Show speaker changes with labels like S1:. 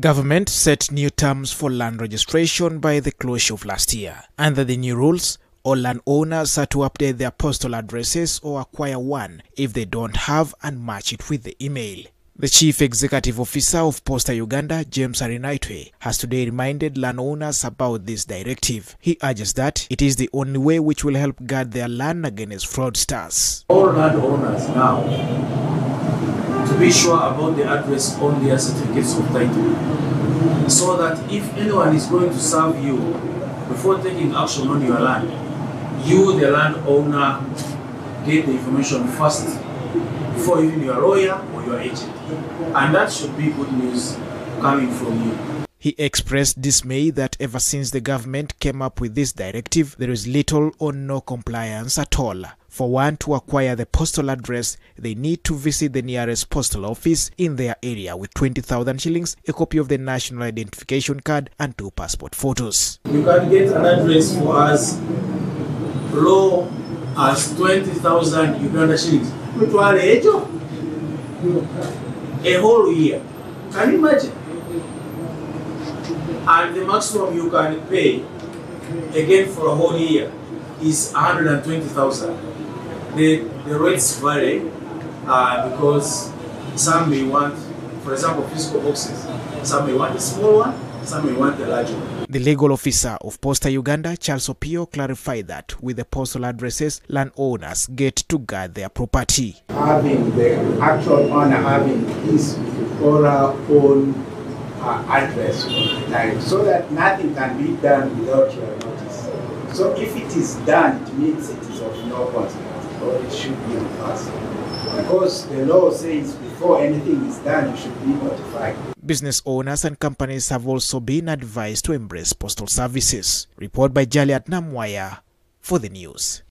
S1: Government set new terms for land registration by the closure of last year. Under the new rules, all landowners are to update their postal addresses or acquire one if they don't have and match it with the email. The Chief Executive Officer of Posta Uganda, James Arinaitwe, has today reminded landowners about this directive. He urges that it is the only way which will help guard their land against fraudsters.
S2: All landowners now to be sure about the address on their certificates of title so that if anyone is going to serve you before taking action on your land, you, the landowner, get the information first before even your lawyer or your agent. And that should be good news coming from you.
S1: He expressed dismay that ever since the government came up with this directive, there is little or no compliance at all. For one to acquire the postal address, they need to visit the nearest postal office in their area with 20,000 shillings, a copy of the national identification card, and two passport photos.
S2: You can get an address for as low as 20,000 Uganda shillings. A whole year. Can you imagine? And the maximum you can pay again for a whole year is 120,000. The, the rates vary uh, because some may want, for example, physical boxes. Some may want a small one, some may want a large one.
S1: The legal officer of Posta Uganda, Charles Opio, clarified that with the postal addresses, landowners get to guard their property.
S3: Having the actual owner having his or her own uh, address time so that nothing can be done without your notice. So if it is done, it means it is of no consequence or it should be reversed. Because the law says before anything is done, you should be notified.
S1: Business owners and companies have also been advised to embrace postal services. Report by Jaliat Namwaya for the news.